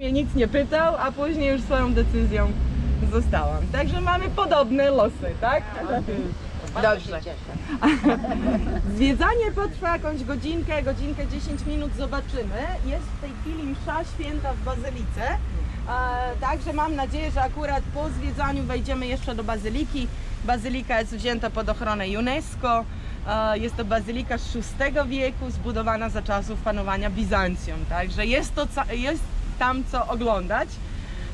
Mnie nic nie pytał, a później już swoją decyzją zostałam. Także mamy podobne losy, tak? Dobrze. Zwiedzanie potrwa jakąś godzinkę, godzinkę 10 minut, zobaczymy. Jest w tej chwili msza święta w Bazylice. E, Także mam nadzieję, że akurat po zwiedzaniu wejdziemy jeszcze do bazyliki. Bazylika jest wzięta pod ochronę UNESCO. E, Jest to bazylika z VI wieku, zbudowana za czasów panowania Bizancjum. Także jest, to, jest tam co oglądać.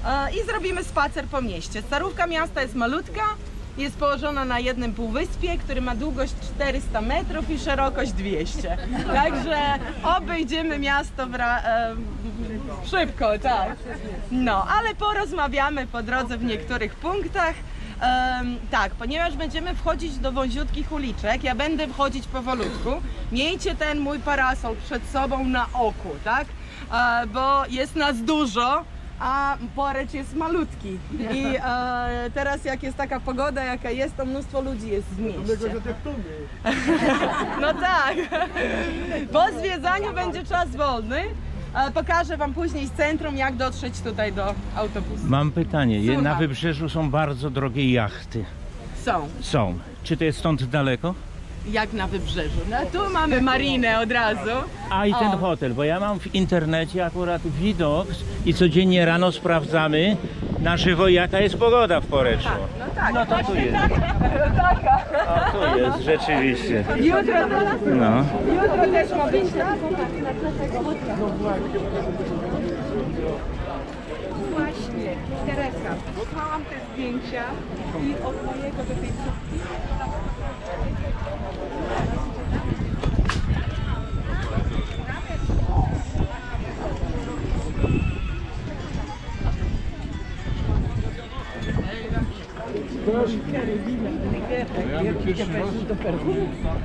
E, I zrobimy spacer po mieście. Starówka miasta jest malutka, jest położona na jednym półwyspie, który ma długość 400 metrów i szerokość 200. Także obejdziemy miasto wra- e, szybko, tak. No, ale porozmawiamy po drodze w niektórych punktach. Em, tak, ponieważ będziemy wchodzić do wąziutkich uliczek, ja będę wchodzić powolutku. Miejcie ten mój parasol przed sobą na oku, tak? E, bo jest nas dużo, a poręcz jest malutki. I e, teraz jak jest taka pogoda, jaka jest, to mnóstwo ludzi jest w mieście. No tak. Po zwiedzaniu będzie czas wolny. Pokażę Wam później z centrum, jak dotrzeć tutaj do autobusu. Mam pytanie. Je- Na Słucham. wybrzeżu są bardzo drogie jachty. Są, Są. Czy to jest stąd daleko? Jak na wybrzeżu. No, tu mamy marinę od razu. A i ten O. hotel, bo ja mam w internecie akurat widok i codziennie rano sprawdzamy na żywo jaka jest pogoda w Poreczu. No tak, No to tu jest. taka. A tu jest, rzeczywiście. Jutro, No. jutro też ma być tak. Właśnie, Teresa, wysłałam te zdjęcia i od mojego do tej córki. Pois. Fica perto da pergunta.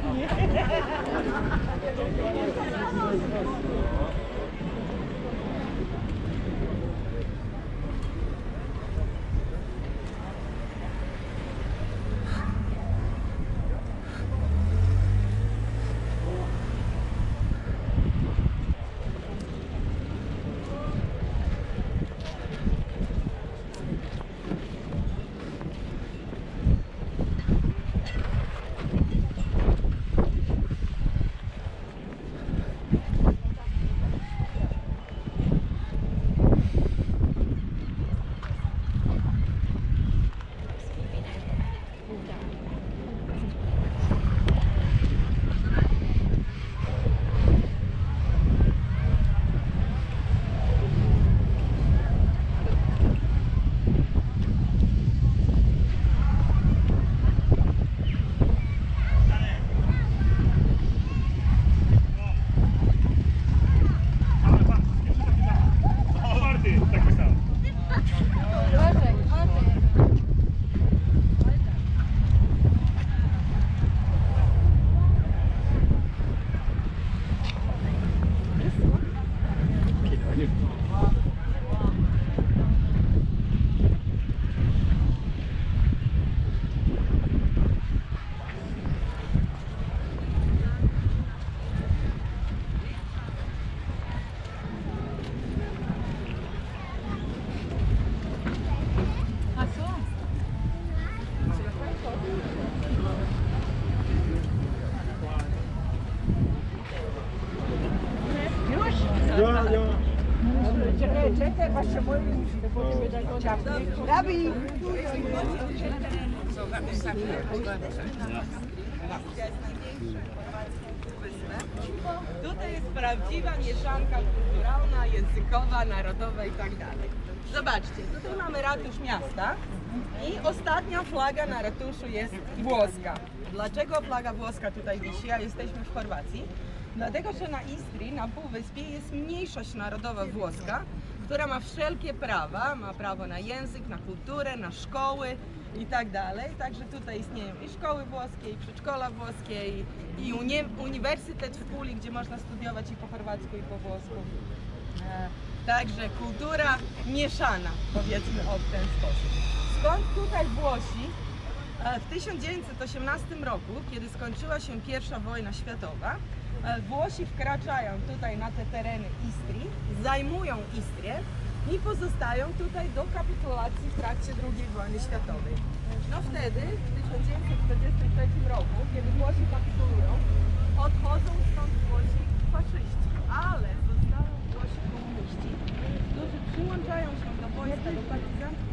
Tutaj jest prawdziwa mieszanka kulturalna, językowa, narodowa i tak dalej. Zobaczcie, tutaj mamy ratusz miasta i ostatnia flaga na ratuszu jest włoska. Dlaczego flaga włoska tutaj wisi, a jesteśmy w Chorwacji? Dlatego, że na Istrii, na Półwyspie jest mniejszość narodowa włoska, która ma wszelkie prawa, ma prawo na język, na kulturę, na szkoły i tak dalej. Także tutaj istnieją i szkoły włoskie, i przedszkola włoskie, i, i unie, uniwersytet w Puli, gdzie można studiować i po chorwacku, i po włosku. E, Także kultura mieszana, powiedzmy w ten sposób. Skąd tutaj Włosi? E, W 1918 roku, kiedy skończyła się pierwsza wojna światowa, e, Włosi wkraczają tutaj na te tereny Istrii, zajmują Istrię i pozostają tutaj do kapitulacji w trakcie II wojny światowej. No wtedy, w 1943 roku, kiedy Włosi kapitulują, odchodzą stąd Włosi faszyści, ale zostają Włosi komuniści, którzy przyłączają się do wojska, do partyzantów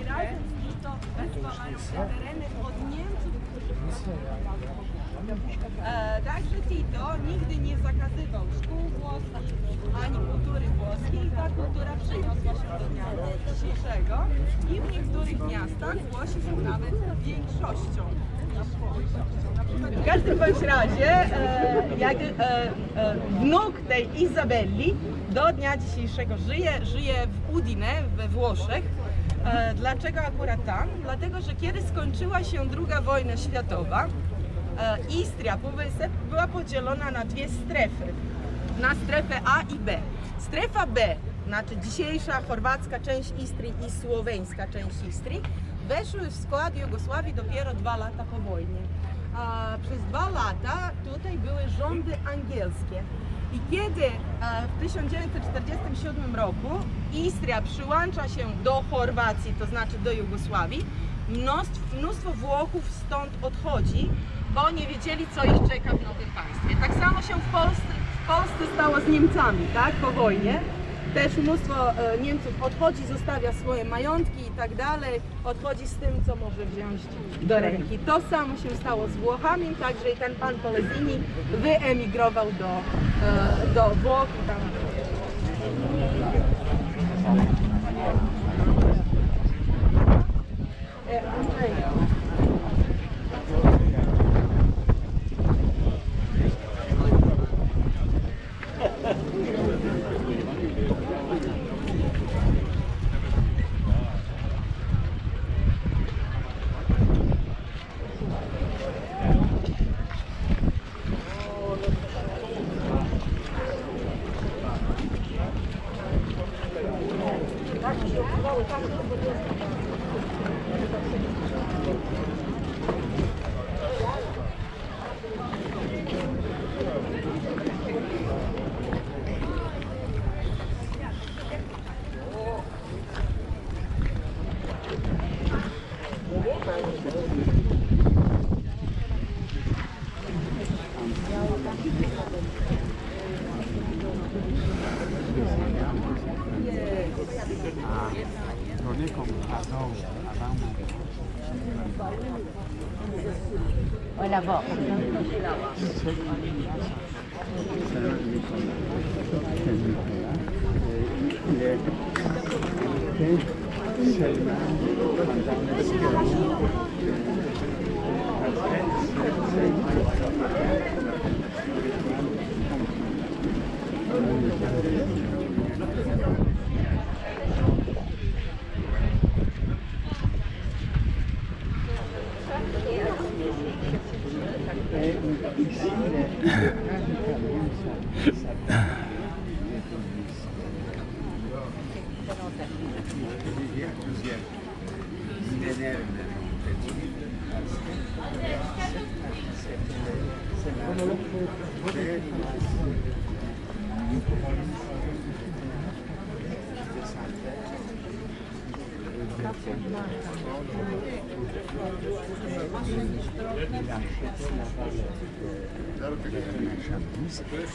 i razem te tereny od Niemców, którzy E, także Tito nigdy nie zakazywał szkół włoskich ani kultury włoskiej. Ta kultura przeniosła się do dnia dzisiejszego i w niektórych miastach Włosi są nawet większością. W każdym bądź razie, e, jak e, e, wnuk tej Izabelli do dnia dzisiejszego żyje, żyje w Udine we Włoszech. E, Dlaczego akurat tam? Dlatego, że kiedy skończyła się II wojna światowa, e, Istria była podzielona na dwie strefy. Na strefę A i B. Strefa B, znaczy dzisiejsza chorwacka część Istrii i słoweńska część Istrii, weszły w skład Jugosławii dopiero dwa lata po wojnie. Przez dwa lata tutaj były rządy angielskie. I kiedy e, w 1947 roku Istria przyłącza się do Chorwacji, to znaczy do Jugosławii, mnóstwo, mnóstwo Włochów stąd odchodzi, bo nie wiedzieli, co ich czeka w nowym państwie. Tak samo się w Polsce, w Polsce stało z Niemcami, tak, po wojnie. Też mnóstwo e, Niemców odchodzi, zostawia swoje majątki i tak dalej, odchodzi z tym, co może wziąć do ręki. To samo się stało z Włochami, także i ten pan Polezini wyemigrował do, e, do Włoch i tam E, Andrzeja. non Obrigado.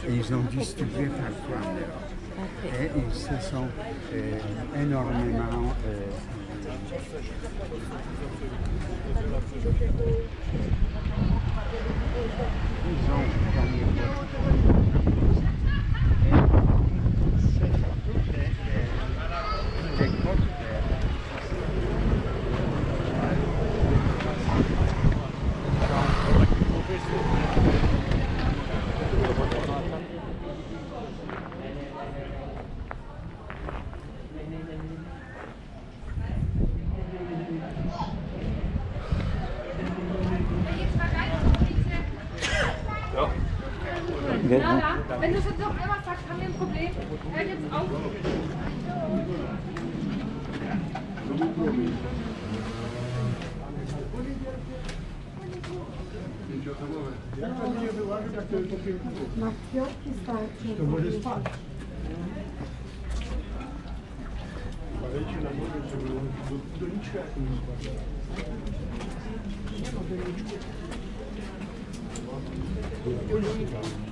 Et ils ont distribué Europe. Et ils se sont euh, énormément euh, ils ont gagné beaucoup. Nala, wenn du es jetzt noch einmal sagst, haben wir ein Problem. Hör jetzt auf. Różne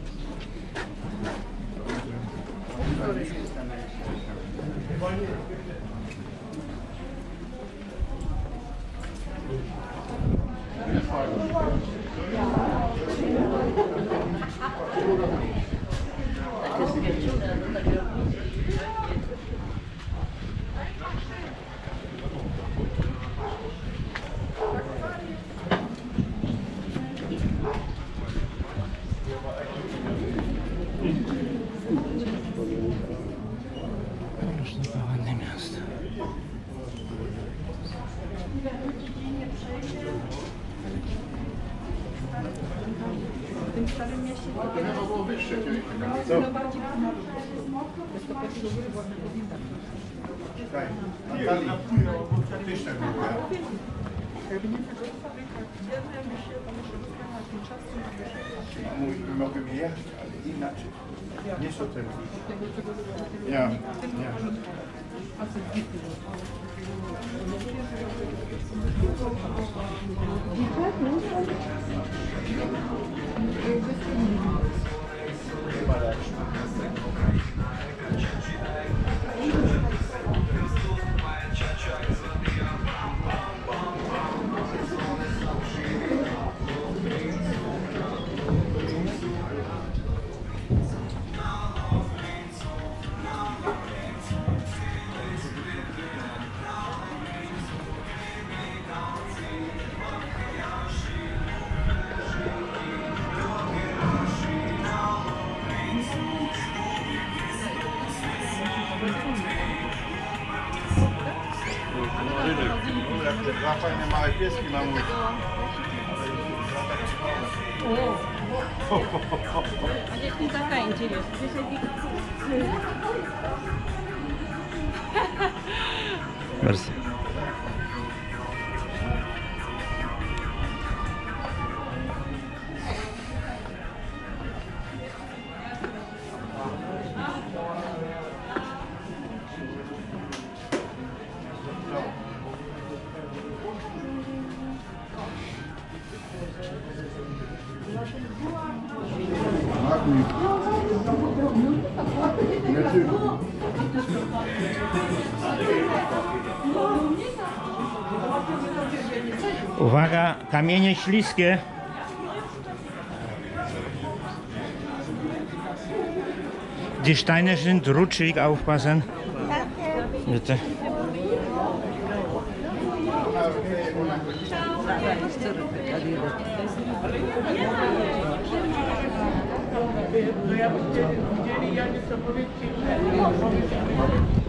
Mój mogłem jechać, ale inaczej. Nie są te Ja, ja. Te пески на мой. О! А здесь не такая интересная. Здесь kamienie śliskie. Die Steine sind rutschig, aufpassen. Bitte. warten,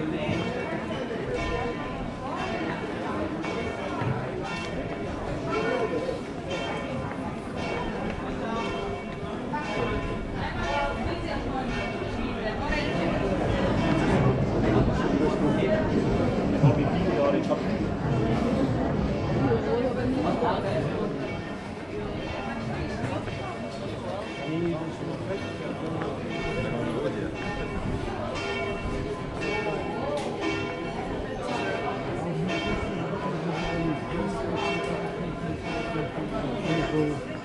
Gracias.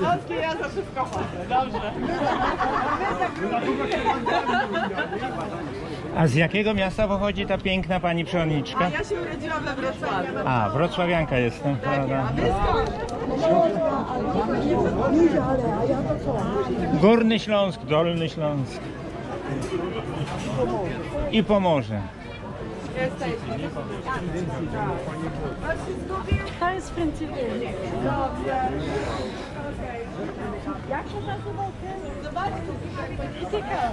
Wir ja za wąskie, ja za szybko chodzę. Dobrze. A z jakiego miasta pochodzi ta piękna pani przewodniczka? A ja się urodziłam we Wrocławiu. A, wrocławianka jestem. prawda? A wy skąd? Górny Śląsk, Dolny Śląsk. I Pomorze. To jest Francjuszka. Dobrze. Jak się nazywał ten? Zobaczcie. Polityka.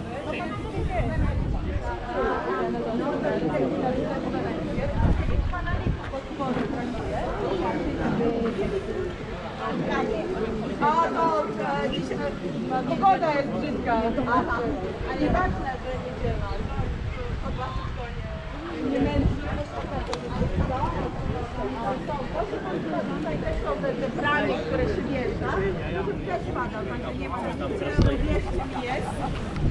A e, dzisiaj, pogoda jest brzydka. A nieważne, że niedziela. Zobaczyć to nie, nie męczy. Tutaj też są te, te które się wiesza. Też pada, także nie ma nic. Jest.